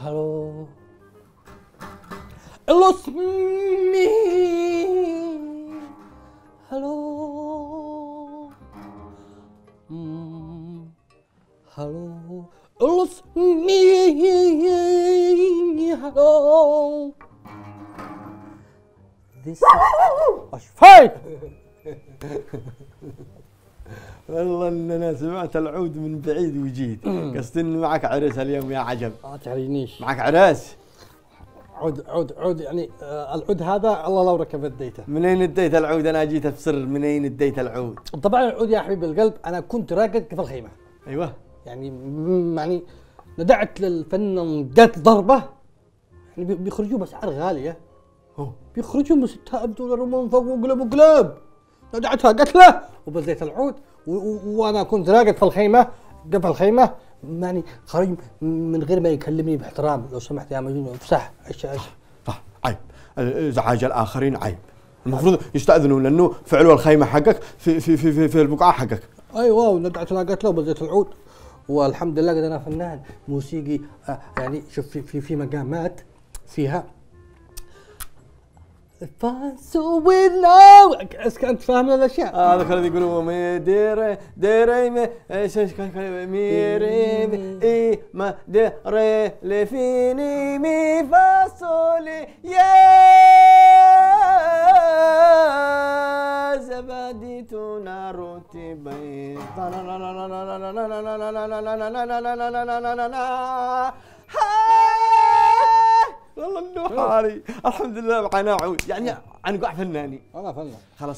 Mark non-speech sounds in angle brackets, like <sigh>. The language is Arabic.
Hello. Was me. Hello. Mm. Hello. It was me. Hello. This is fine. <laughs> والله إن أنا سمعت العود من بعيد وجيت. قصدي إن معك عرس اليوم يا عجب. ما تعرفنيش معك عرس عود عود عود يعني آه، العود هذا الله لو ركب اديته منين اديت العود؟ أنا جيت افسر منين اديت العود. طبعا العود يا حبيب القلب أنا كنت راقد في الخيمة. أيوه. يعني يعني ندعت للفنان جات ضربة. يعني بي- بيخرجوا بأسعار غالية. بيخرجوا من 6000 دولار ومن فوق وقلب وقلب. ندعتها قتلة. وبديت العود وأنا كنت راقد في الخيمة قبل الخيمة يعني خرج من غير ما يكلمني باحترام لو سمحت يا مجنون افسح إيش إيش؟ صح عيب. ازعاج الاخرين عيب. المفروض يستاذنوا لأنه فعلوا الخيمة حقك في في في في, في البقعه حقك. أيوه وندعت لها قتله وبديت العود. والحمد لله قد أنا فنان موسيقي آه، يعني شوف في في, في مقامات فيها فانسو ناو انت فاهم الاشياء هذا كانوا يقولوا مي ديري ديري مي إيش إيش كان كان مي ري مي اي ما ديري لي فيني مي فاصولي يا زبادي والله انه حالي الحمد لله معنا عود يعني أنا قاع فناني. أنا فنان. خلاص